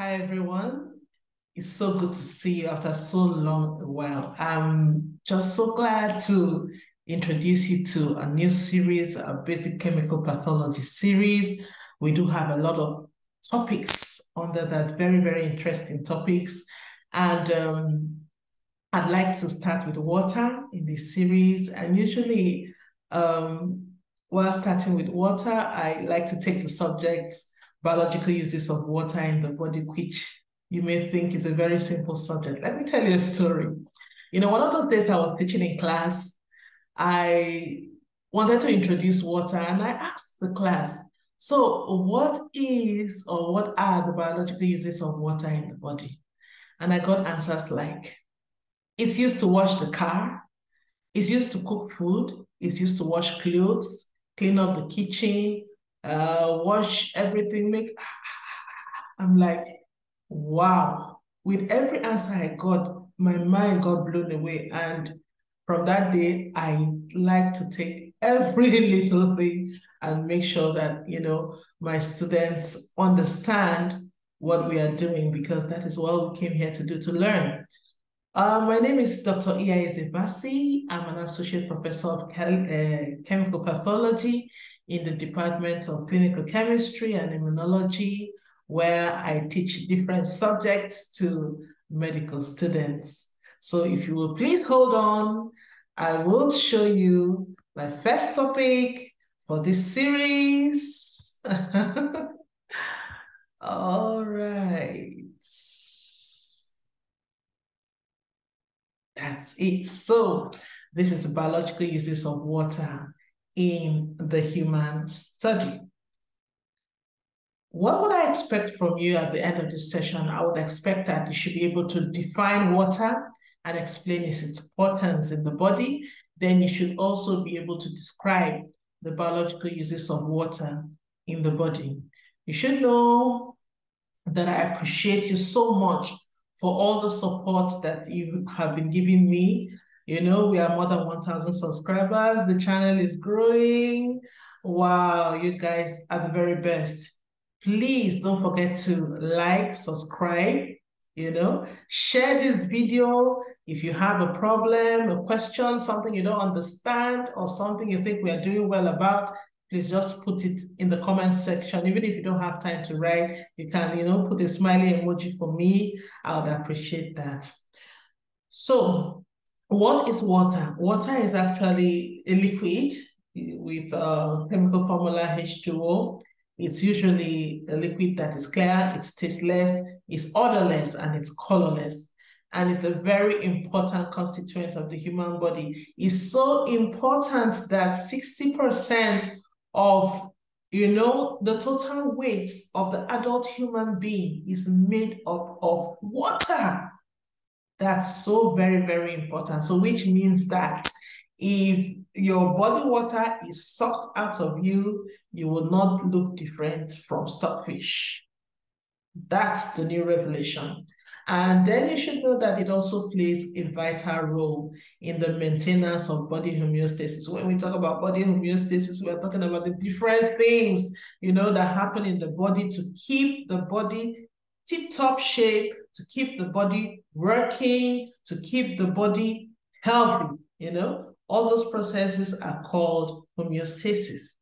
Hi, everyone. It's so good to see you after so long a while. I'm just so glad to introduce you to a new series, a basic chemical pathology series. We do have a lot of topics under that, very, very interesting topics. And um, I'd like to start with water in this series. And usually, um, while starting with water, I like to take the subject biological uses of water in the body, which you may think is a very simple subject. Let me tell you a story. You know, one of those days I was teaching in class, I wanted to introduce water and I asked the class, so what is or what are the biological uses of water in the body? And I got answers like, it's used to wash the car, it's used to cook food, it's used to wash clothes, clean up the kitchen, uh, wash everything, make. I'm like, wow. With every answer I got, my mind got blown away. And from that day, I like to take every little thing and make sure that, you know, my students understand what we are doing because that is what we came here to do, to learn. Uh, my name is Dr. Iya Eze Bassey. I'm an associate professor of chem uh, chemical pathology in the Department of Clinical Chemistry and Immunology, where I teach different subjects to medical students. So if you will please hold on, I will show you my first topic for this series. All right. That's it. So this is biological uses of water in the human study. What would I expect from you at the end of this session? I would expect that you should be able to define water and explain its importance in the body. Then you should also be able to describe the biological uses of water in the body. You should know that I appreciate you so much for all the support that you have been giving me. You know, we are more than 1,000 subscribers. The channel is growing. Wow, you guys are the very best. Please don't forget to like, subscribe, you know, share this video. If you have a problem, a question, something you don't understand, or something you think we are doing well about, please just put it in the comment section. Even if you don't have time to write, you can, you know, put a smiley emoji for me. I would appreciate that. So what is water? Water is actually a liquid with a chemical formula H2O. It's usually a liquid that is clear, it's tasteless, it's odorless, and it's colorless and it's a very important constituent of the human body. It's so important that 60% of you know the total weight of the adult human being is made up of water. That's so very very important. So which means that if your body water is sucked out of you you will not look different from stockfish. That's the new revelation and then you should know that it also plays a vital role in the maintenance of body homeostasis. When we talk about body homeostasis, we're talking about the different things, you know, that happen in the body to keep the body tip-top shape, to keep the body working, to keep the body healthy, you know. All those processes are called homeostasis.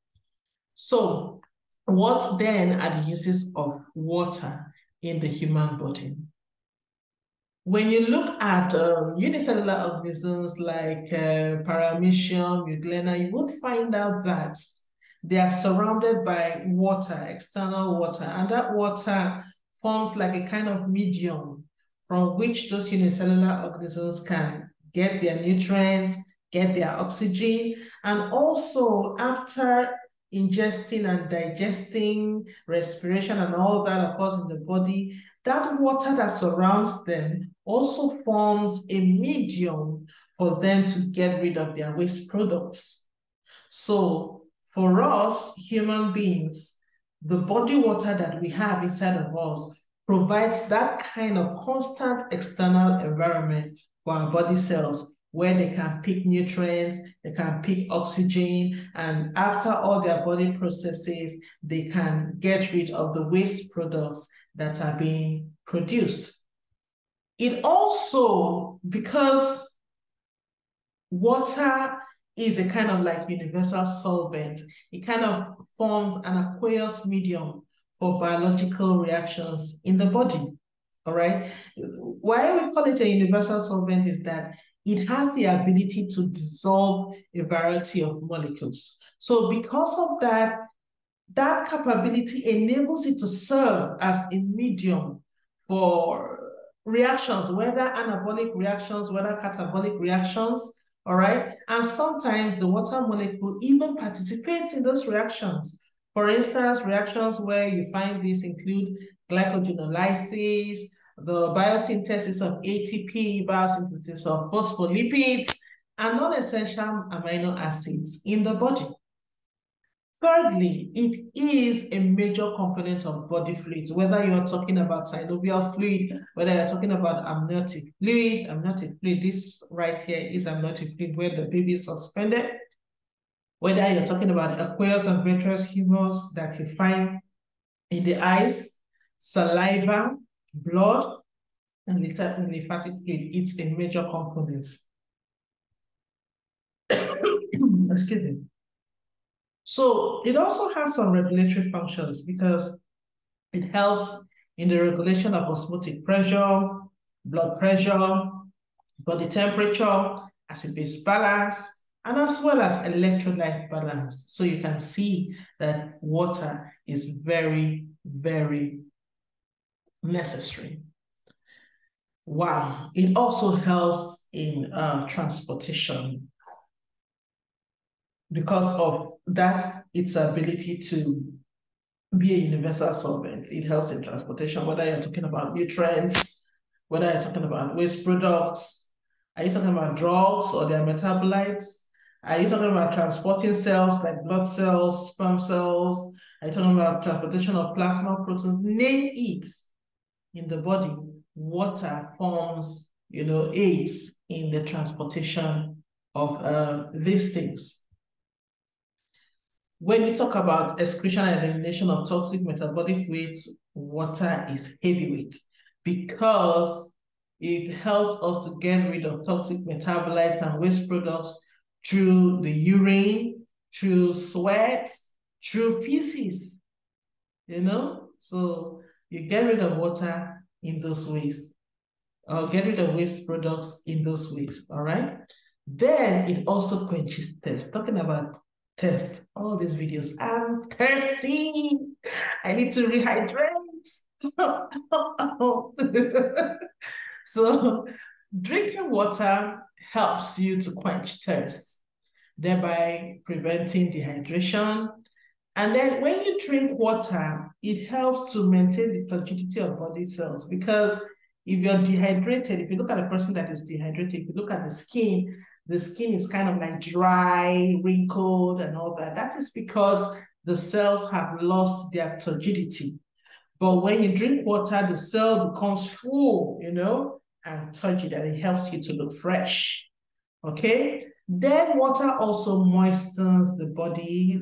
So what then are the uses of water in the human body? When you look at um, unicellular organisms like uh, Paramecium, Euglena, you will find out that they are surrounded by water, external water, and that water forms like a kind of medium from which those unicellular organisms can get their nutrients, get their oxygen, and also after ingesting and digesting, respiration and all that occurs in the body, that water that surrounds them also forms a medium for them to get rid of their waste products. So for us, human beings, the body water that we have inside of us provides that kind of constant external environment for our body cells where they can pick nutrients, they can pick oxygen, and after all their body processes, they can get rid of the waste products that are being produced. It also, because water is a kind of like universal solvent, it kind of forms an aqueous medium for biological reactions in the body. All right. Why we call it a universal solvent is that it has the ability to dissolve a variety of molecules. So because of that, that capability enables it to serve as a medium for reactions, whether anabolic reactions, whether catabolic reactions, all right? And sometimes the water molecule even participates in those reactions. For instance, reactions where you find these include glycogenolysis, the biosynthesis of ATP, biosynthesis of phospholipids, and non-essential amino acids in the body. Thirdly, it is a major component of body fluids, whether you're talking about synovial fluid, whether you're talking about amniotic fluid, amniotic fluid, this right here is amniotic fluid where the baby is suspended, whether you're talking about aqueous and vitreous humors that you find in the eyes, saliva, blood, and lymphatic fluid, it's a major component. Excuse me. So it also has some regulatory functions because it helps in the regulation of osmotic pressure, blood pressure, body temperature, acid-base balance, and as well as electrolyte balance. So you can see that water is very, very necessary. Wow, it also helps in uh, transportation because of that its ability to be a universal solvent. It helps in transportation, whether you're talking about nutrients, whether you're talking about waste products, are you talking about drugs or their metabolites? Are you talking about transporting cells like blood cells, sperm cells? Are you talking about transportation of plasma proteins? Name it in the body. Water forms, you know, aids in the transportation of uh, these things. When we talk about excretion and elimination of toxic metabolic waste, water is heavyweight because it helps us to get rid of toxic metabolites and waste products through the urine, through sweat, through feces, you know? So you get rid of water in those ways, or get rid of waste products in those ways, all right? Then it also quenches thirst. Talking about thirst, all these videos. I'm thirsty. I need to rehydrate. so drinking water helps you to quench thirst, thereby preventing dehydration. And then when you drink water, it helps to maintain the turgidity of body cells because if you're dehydrated, if you look at a person that is dehydrated, if you look at the skin, the skin is kind of like dry, wrinkled, and all that. That is because the cells have lost their turgidity. But when you drink water, the cell becomes full, you know, and turgid, and it helps you to look fresh. Okay. Then water also moistens the body,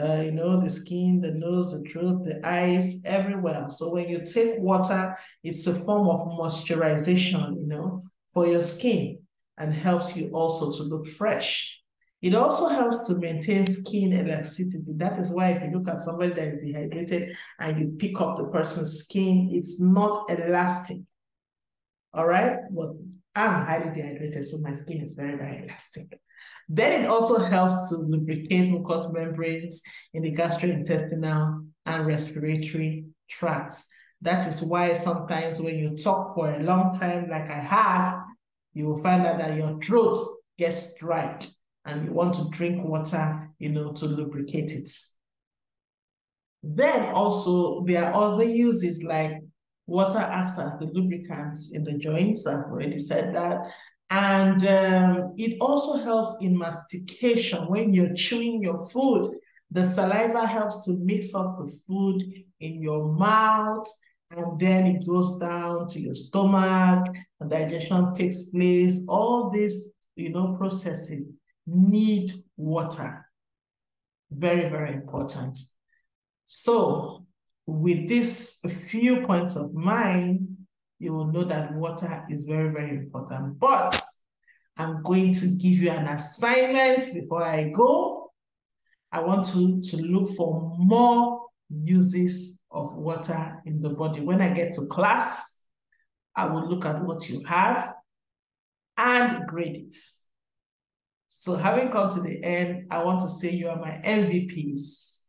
uh, you know, the skin, the nose, the throat, the eyes, everywhere. So when you take water, it's a form of moisturization, you know, for your skin and helps you also to look fresh. It also helps to maintain skin elasticity. That is why if you look at somebody that is dehydrated and you pick up the person's skin, it's not elastic. All right, but I'm highly dehydrated, so my skin is very, very elastic. Then it also helps to lubricate mucous membranes in the gastrointestinal and respiratory tracts. That is why sometimes when you talk for a long time, like I have, you will find out that your throat gets dried and you want to drink water, you know, to lubricate it. Then also there are other uses like water acts as the lubricants in the joints. I've already said that. And um, it also helps in mastication when you're chewing your food. The saliva helps to mix up the food in your mouth and then it goes down to your stomach, and digestion takes place. All these, you know, processes need water. Very, very important. So with these few points of mine, you will know that water is very, very important. But I'm going to give you an assignment before I go. I want to, to look for more uses of water in the body. When I get to class, I will look at what you have and grade it. So having come to the end, I want to say you are my MVPs.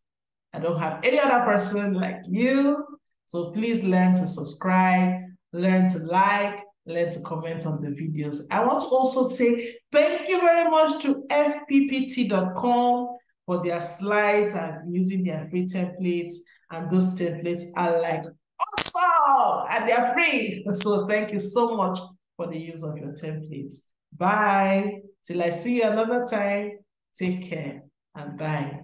I don't have any other person like you. So please learn to subscribe, learn to like, to comment on the videos. I want to also say thank you very much to fppt.com for their slides and using their free templates. And those templates are like awesome and they're free. So thank you so much for the use of your templates. Bye. Till I see you another time, take care and bye.